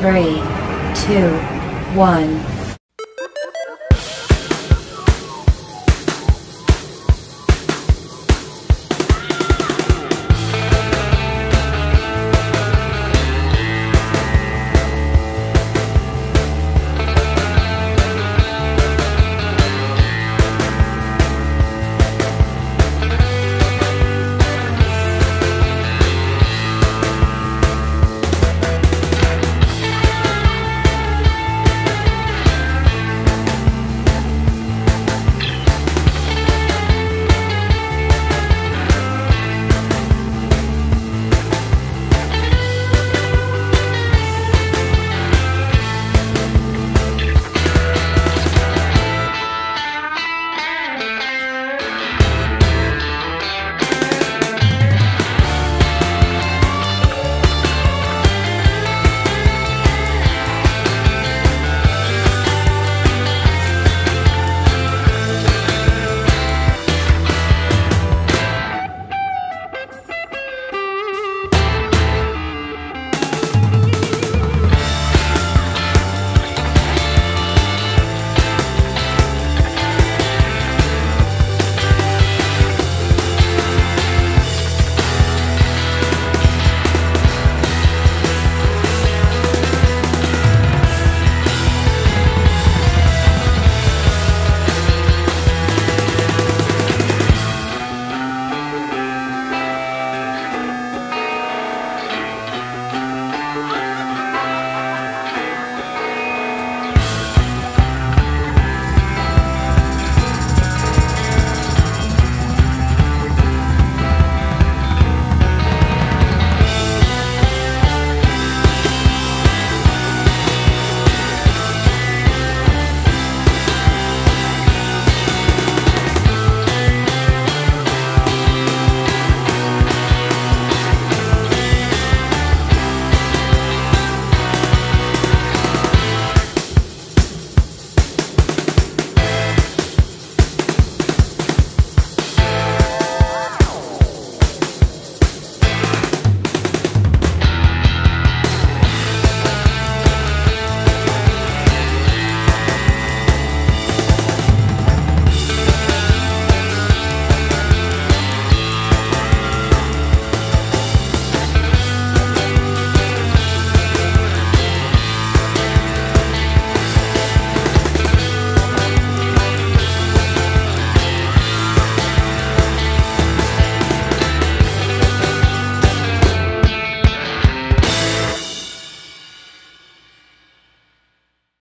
three, two, one.